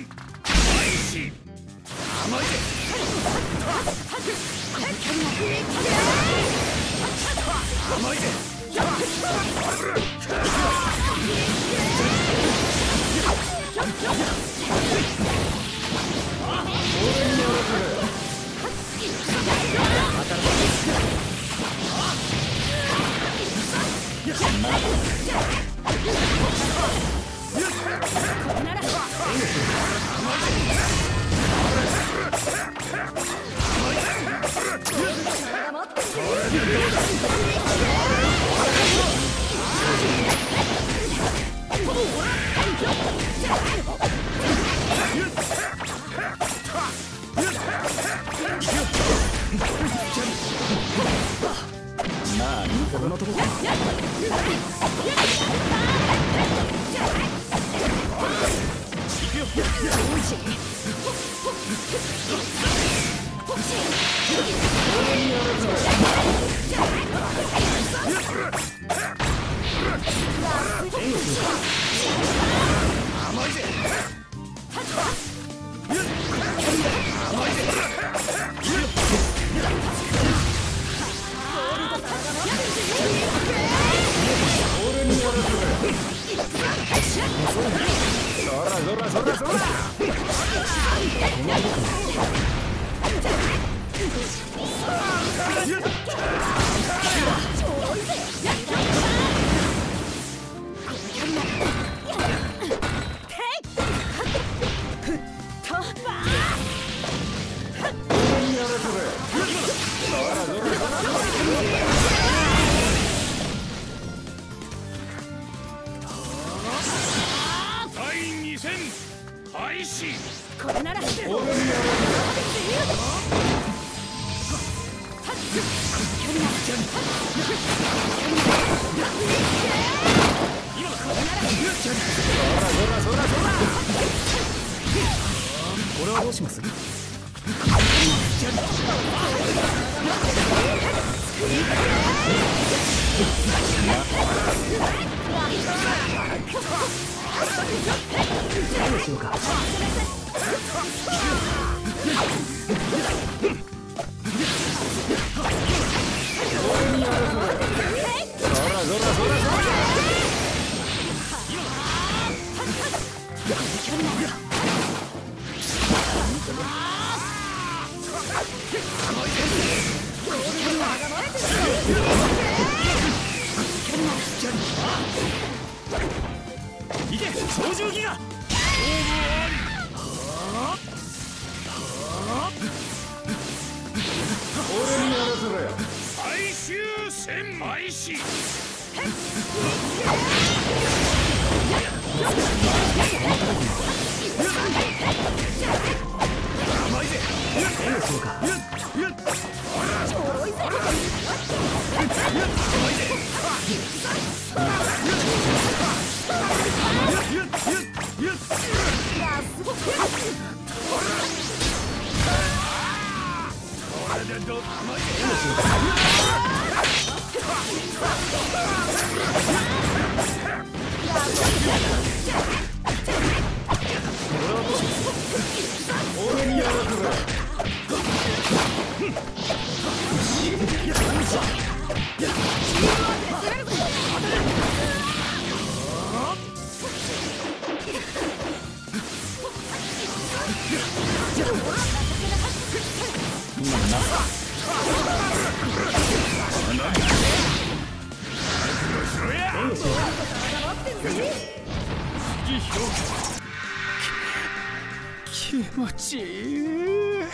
Yes, ここ。し甘いいぜまあこんな。とこか甘第2開始これならこれはどうします？何をしようかそらそらそらそらいけ操縦ギア俺にやらせろよ。最終戦開始こ気持ちいい。